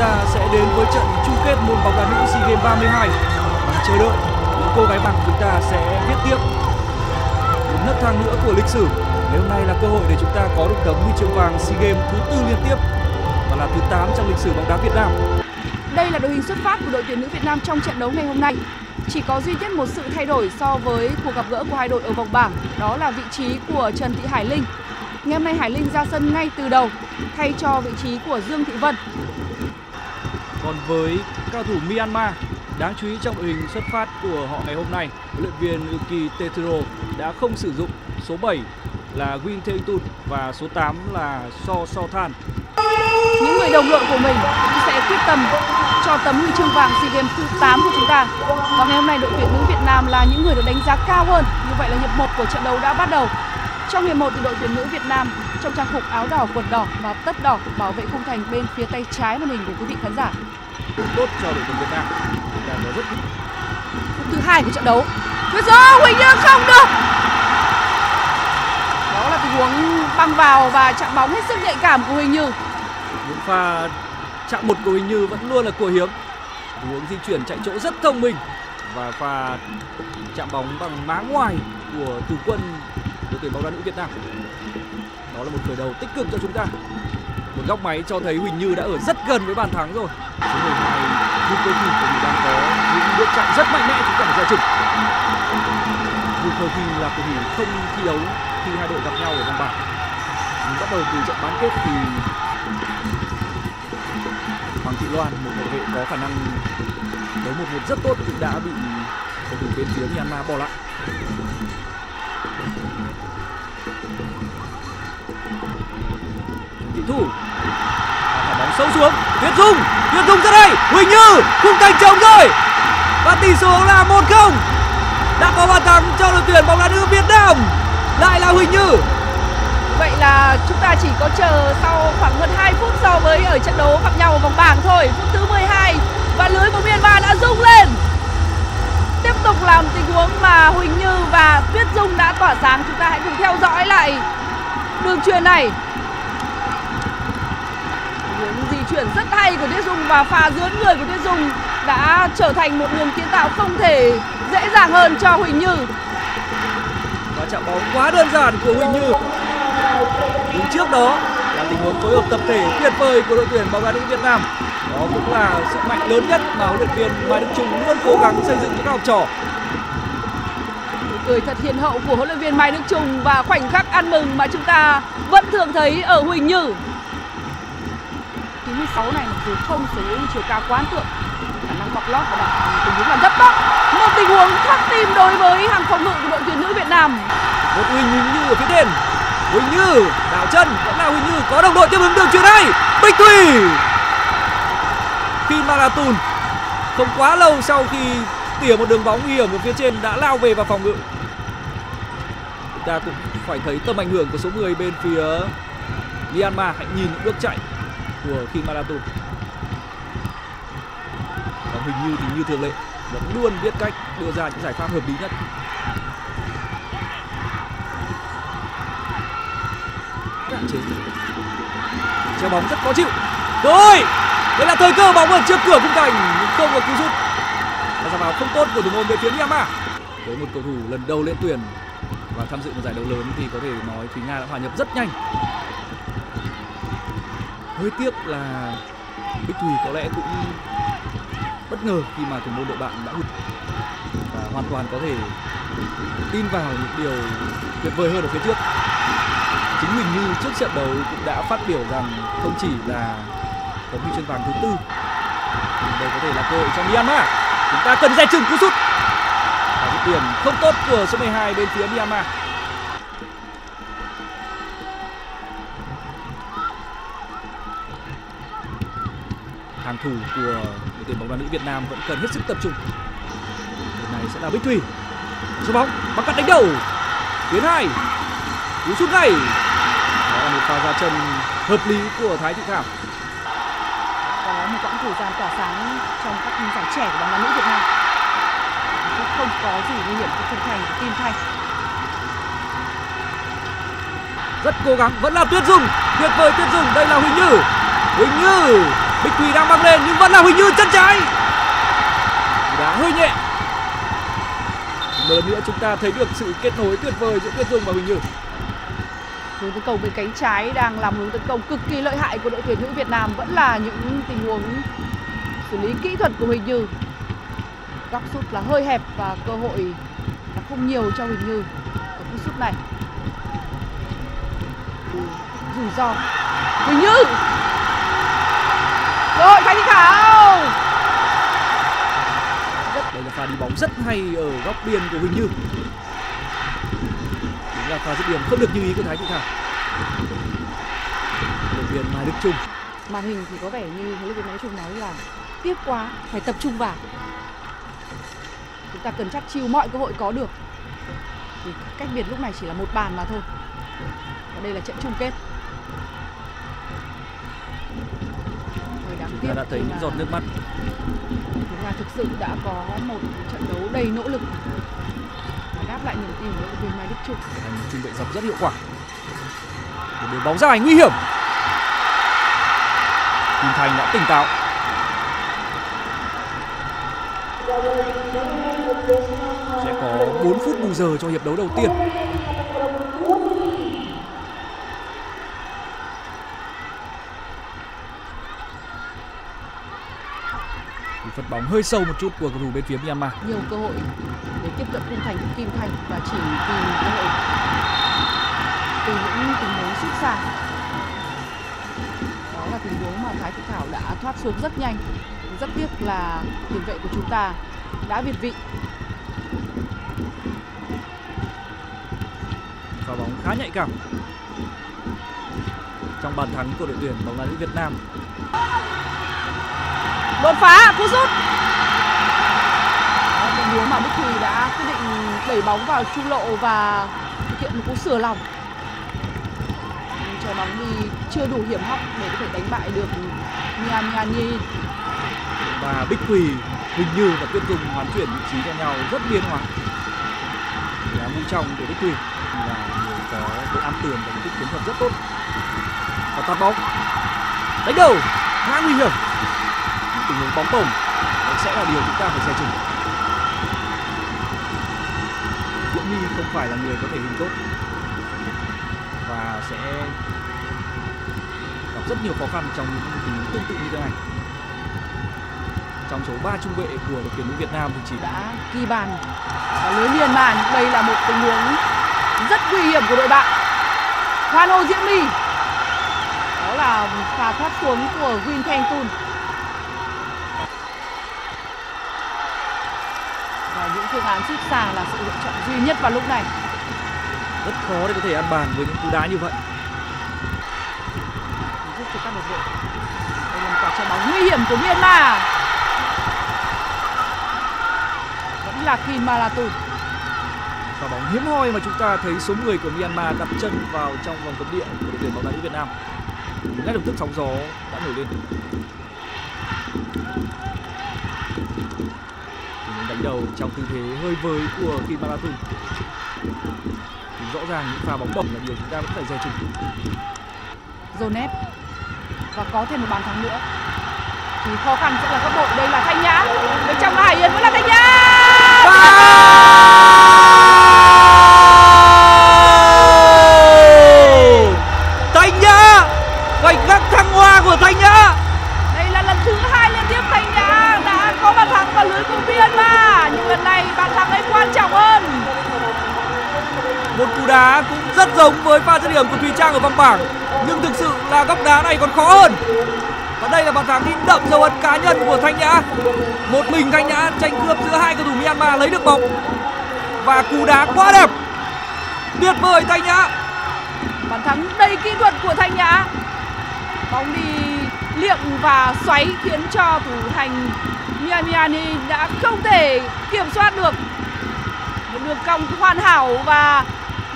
ta sẽ đến với trận chung kết môn bóng đá nữ SEA Games 32 và chờ đợi những cô gái bạc chúng ta sẽ viết tiếp một nấc thang nữa của lịch sử. Ngày hôm nay là cơ hội để chúng ta có được tấm huy chương vàng SEA Games thứ tư liên tiếp và là thứ 8 trong lịch sử bóng đá Việt Nam. Đây là đội hình xuất phát của đội tuyển nữ Việt Nam trong trận đấu ngày hôm nay. Chỉ có duy nhất một sự thay đổi so với cuộc gặp gỡ của hai đội ở vòng bảng, đó là vị trí của Trần Thị Hải Linh. Ngày hôm nay Hải Linh ra sân ngay từ đầu, thay cho vị trí của Dương Thị Vân. Còn với cao thủ Myanmar, đáng chú ý trong đội hình xuất phát của họ ngày hôm nay, huấn luyện viên Uki Teturo đã không sử dụng số 7 là Win Theitun và số 8 là So So Than. Những người đồng đội của mình cũng sẽ quyết tâm cho tấm huy chương vàng SEA Games thứ 8 của chúng ta. Và ngày hôm nay đội tuyển nữ Việt Nam là những người được đánh giá cao hơn. Như vậy là hiệp 1 của trận đấu đã bắt đầu. Trong hiệp 1 thì đội tuyển nữ Việt Nam trong trang phục áo đỏ, quần đỏ và tất đỏ bảo vệ khung thành bên phía tay trái màn hình của quý vị khán giả. Tốt cho đội tuyển Việt Nam. Đang rất Phút thứ hai của trận đấu. Bây giờ Huỳnh Như không được. Đó là tình huống băng vào và chạm bóng hết sức nhạy cảm của Huỳnh Như. những pha chạm một của Huỳnh Như vẫn luôn là của hiếm. Tình huống di chuyển chạy chỗ rất thông minh và pha chạm bóng bằng má ngoài của thủ quân của tuyển bóng đá nữ Việt Nam. Đó là một khởi đầu tích cực cho chúng ta. Một góc máy cho thấy Huỳnh Như đã ở rất gần với bàn thắng rồi. Số 12 Yuko Kim của mình đang có những bước chạy rất mạnh mẽ chúng ta phải ra chừng. Yuko Kim là cầu thủ không thi đấu khi hai đội gặp nhau ở vòng bảng. Nhưng bắt đầu từ trận bán kết thì Hoàng Thị Loan, một cầu vệ có khả năng đấu một một rất tốt, cũng đã bị cầu thủ bên phía Myanmar bỏ lại. Thị thủ thả bóng sâu xuống. Tuyết Dung. Tuyết Dung ra đây. Huỳnh Như. Khung thành trống rồi. Và tỷ số là 1-0 đã có bàn thắng cho đội tuyển bóng đá nữ Việt Nam. Lại là Huỳnh Như. Vậy là chúng ta chỉ có chờ sau khoảng hơn 2 phút so với ở trận đấu gặp nhau ở vòng bảng thôi. Phút thứ 12 và lưới của Myanmar đã rung lên. Tục làm tình huống mà Huỳnh Như và Tuyết Dung đã tỏa sáng. Chúng ta hãy cùng theo dõi lại đường truyền này. những di chuyển rất hay của Tuyết Dung và pha dưới người của Tuyết Dung đã trở thành một đường kiến tạo không thể dễ dàng hơn cho Huỳnh Như. và chạm bóng quá đơn giản của Huỳnh Như đứng trước đó là tình huống phối hợp tập thể tuyệt vời của đội tuyển bóng đá nữ Việt Nam đó cũng là sức mạnh lớn nhất mà huấn luyện viên Mai Đức Chung luôn cố gắng xây dựng cho các học trò cười thật hiền hậu của huấn luyện viên Mai Đức Chung và khoảnh khắc ăn mừng mà chúng ta vẫn thường thấy ở Huỳnh Như. 96 này mặc dù không sở hữu chiều cao quá ấn tượng, khả năng bọc lót và đạt tình huống là rất tốt. Một tình huống thoát tim đối với hàng phòng ngự của đội tuyển nữ Việt Nam. một Huỳnh Như ở phía trên Huỳnh Như đảo chân vẫn là Huỳnh Như có đồng đội tiếp ứng đường chuyền hay Bích Thủy khi Maratun không quá lâu sau khi tỉa một đường bóng nguy hiểm ở phía trên đã lao về vào phòng ngự. Chúng ta cũng phải thấy tầm ảnh hưởng của số 10 bên phía Myanmar. Hãy nhìn những bước chạy của khi Maratun. Và hình Như thì như thường lệ vẫn luôn biết cách đưa ra những giải pháp hợp lý nhất. Hạn chế treo bóng rất khó chịu. Rồi! Đây là thời cơ bóng ở trước cửa khung thành. Không có cú sút. Và ra vào không tốt của thủ môn về phía Myanmar. Với một cầu thủ lần đầu lên tuyển và tham dự một giải đấu lớn thì có thể nói Thúy Nga đã hòa nhập rất nhanh. Hơi tiếc là Bích Thùy có lẽ cũng bất ngờ khi mà thủ môn đội bạn đã hụt. Và hoàn toàn có thể tin vào những điều tuyệt vời hơn ở phía trước. Chính mình như trước trận đấu cũng đã phát biểu rằng không chỉ là tấm huy chương vàng thứ tư. Đây có thể là cơ hội cho Myanmar. Chúng ta cần dè chừng cú sút. Và dứt điểm không tốt của số 12 bên phía Myanmar. Hàng thủ của đội tuyển bóng đá nữ Việt Nam vẫn cần hết sức tập trung. Lần này sẽ là Bích Thủy. Số bóng bằng cắt đánh đầu. Tuyến hai cú sút ngay. Đó là một pha ra chân hợp lý của Thái Thị Thảo quãng thời gian tỏa sáng trong các giải trẻ của bóng đá nữ Việt Nam. Cũng không có gì nguy hiểm cho khung thành và Kim Thanh. rất cố gắng, vẫn là Tuyết Dung. Tuyệt vời Tuyết Dung, đây là Huỳnh Như. Huỳnh Như, Bích Thùy đang băng lên, nhưng vẫn là Huỳnh Như, chân trái. Đá hơi nhẹ. Một lần nữa chúng ta thấy được sự kết nối tuyệt vời giữa Tuyết Dung và Huỳnh Như hướng tấn công bên cánh trái đang làm hướng tấn công cực kỳ lợi hại của đội tuyển nữ Việt Nam. Vẫn là những tình huống xử lý kỹ thuật của Huỳnh Như. Góc sút là hơi hẹp và cơ hội là không nhiều cho Huỳnh Như. Ở cú sút này. Rủi ro. Huỳnh Như! Rồi Thái Thị Thảo! Đây là pha đi bóng rất hay ở góc biên của Huỳnh Như là pha dứt điểm. Không được như ý của Thái Thị Thảo. Đội viên Mai Đức Trung. Màn hình thì có vẻ như huấn luyện viên Mai Đức Trung nói là tiếc quá phải tập trung vào. Chúng ta cần chắc chiêu mọi cơ hội có được. Thì cách biệt lúc này chỉ là một bàn mà thôi. Và đây là trận chung kết. Chúng ta đã thấy những giọt nước mắt. Chúng ta thực sự đã có một trận đấu đầy nỗ lực đáp lại niềm tin của luyện viên Mai Đức Trung một trung vệ dọc rất hiệu quả. Một đường bóng dài nguy hiểm. Kim Thành đã tỉnh táo. Sẽ có 4 phút bù giờ cho hiệp đấu đầu tiên. Phật bóng hơi sâu một chút của cầu thủ bên phía Myanmar. Nhiều cơ hội để khung thành và chỉ vì cơ hội từ những tình huống sút xa đó là tình huống mà Thái Thị Thảo đã thoát xuống rất nhanh. Rất tiếc là tiền vệ của chúng ta đã việt vị. Pha bóng khá nhạy cảm trong bàn thắng của đội tuyển bóng đá nữ Việt Nam. Đột phá cú sút đó, huống mà Đức Thùy đã quyết định đẩy bóng vào trung lộ và thực hiện một cú sửa lòng Nhưng trái bóng đi chưa đủ hiểm hóc để có thể đánh bại được Mia Mia Nhi và Bích Thùy, hình Như và Tuyết Dung hoán chuyển vị trí cho nhau rất liên hóa. là mũi trong của Bích Thùy là người có độ am tường và những chiến thuật rất tốt. Và tạt bóng, đánh đầu, khá nguy hiểm. Tình huống bóng tổng sẽ là điều chúng ta phải giải trình Diễm My không phải là người có thể hình tốt. Và sẽ gặp rất nhiều khó khăn trong những tình huống tương tự như thế này. Trong số 3 trung vệ của đội tuyển nữ Việt Nam thì chỉ đã ghi bàn và lưới liền bàn. đây là một tình huống rất nguy hiểm của đội bạn. Hoan hô Diễm My. Đó là pha thoát xuống của Win Thanh Tun và những phương án sút xa là sự lựa chọn duy nhất vào lúc này rất khó để có thể ăn bàn với những cú đá như vậy. giúp cho các đồng đội đây là một quả trái bóng nguy hiểm của Myanmar vẫn là Kim Malatun Và bóng hiếm hoi mà chúng ta thấy số 10 của Myanmar đặt chân vào trong vòng cấm địa của đội tuyển bóng đá nữ Việt Nam. Ngay lập tức sóng gió đã nổi lên. Đầu trong tư thế hơi với của Kim Marathon Thì rõ ràng những pha bóng bổng là điều chúng ta vẫn phải dè chừng. Zonet và có thêm một bàn thắng nữa. Thì khó khăn sẽ là các đội đây là Thanh Nhã bên trong là Hải Yến vẫn là Thanh Nhã Thanh Nhã khoảnh khắc thăng hoa của Thanh Nhã đây là lần thứ hai liên tiếp Thanh Nhã đã có bàn thắng vào lưới của Myanmar nhưng lần này bàn thắng ấy quan trọng hơn một cú đá cũng rất giống với pha dứt điểm của Thùy Trang ở vòng bảng. Nhưng thực sự là góc đá này còn khó hơn. Và đây là bàn thắng in đậm dấu ấn cá nhân của Thanh Nhã. Một mình Thanh Nhã tranh cướp giữa hai cầu thủ Myanmar lấy được bóng. Và cú đá quá đẹp. Tuyệt vời Thanh Nhã. Bàn thắng đầy kỹ thuật của Thanh Nhã. Bóng đi liệng và xoáy khiến cho thủ thành Miyamiani đã không thể kiểm soát được. Một đường cong hoàn hảo và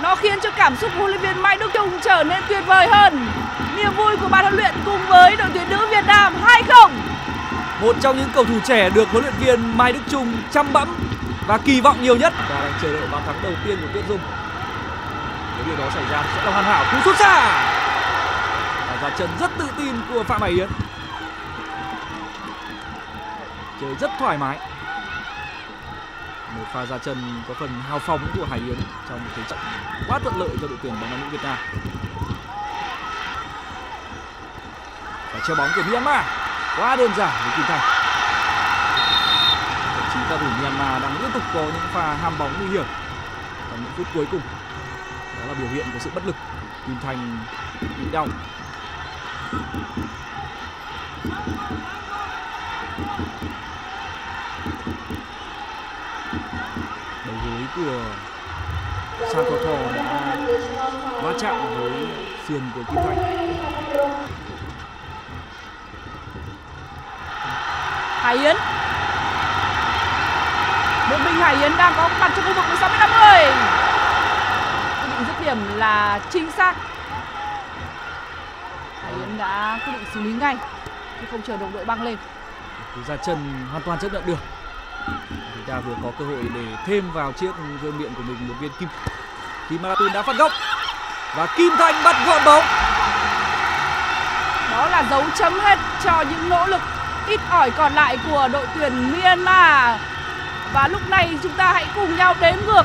nó khiến cho cảm xúc của huấn luyện viên Mai Đức Trung trở nên tuyệt vời hơn. Niềm vui của ban huấn luyện cùng với đội tuyển nữ Việt Nam 2-0 một trong những cầu thủ trẻ được huấn luyện viên Mai Đức Chung chăm bẵm và kỳ vọng nhiều nhất. Và đang chờ đợi bàn thắng đầu tiên của Tuyết Dung. Nếu điều đó xảy ra sẽ là hoàn hảo cú sút xa. Và ra chân rất tự tin của Phạm Hải Yến. Chơi rất thoải mái một pha ra chân có phần hào phóng của Hải Yến trong một thế trận quá thuận lợi cho đội tuyển bóng đá nữ Việt Nam. Và treo bóng của Myanmar, quá đơn giản với Kim Thành. Thậm chí cầu thủ Myanmar đang liên tục có những pha ham bóng nguy hiểm trong những phút cuối cùng. Đó là biểu hiện của sự bất lực Kim Thành bị đau của Sa Thò Thò đã va chạm với sườn của Kim Thành. Hải Yến. Một mình Hải Yến đang có mặt trong khu vực 16 m 50 quyết định dứt điểm là chính xác Hải Yến đã quyết định xử lý ngay khi không chờ đồng đội băng lên. Cú ra chân hoàn toàn chấp nhận được chúng ta vừa có cơ hội để thêm vào chiếc vương miện của mình một viên kim. Khi Maratun đã phát góc và Kim Thành bắt gọn bóng. Đó là dấu chấm hết cho những nỗ lực ít ỏi còn lại của đội tuyển Myanmar. Và lúc này chúng ta hãy cùng nhau đếm ngược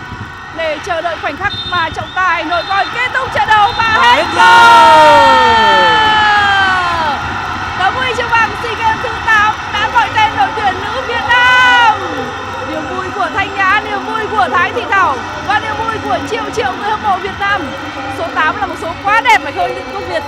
để chờ đợi khoảnh khắc mà trọng tài nổi còi kết thúc trận đấu. Và hết hết giờ tấm huy chương vàng SEA Games thứ 8 đã gọi tên đội tuyển nữ Việt Nam niềm vui của Thanh Nhã niềm Nguyễn Thị Thảo và niềm vui của triệu triệu người hâm mộ Việt Nam. Số 8 là một số quá đẹp phải không những Quốc Việt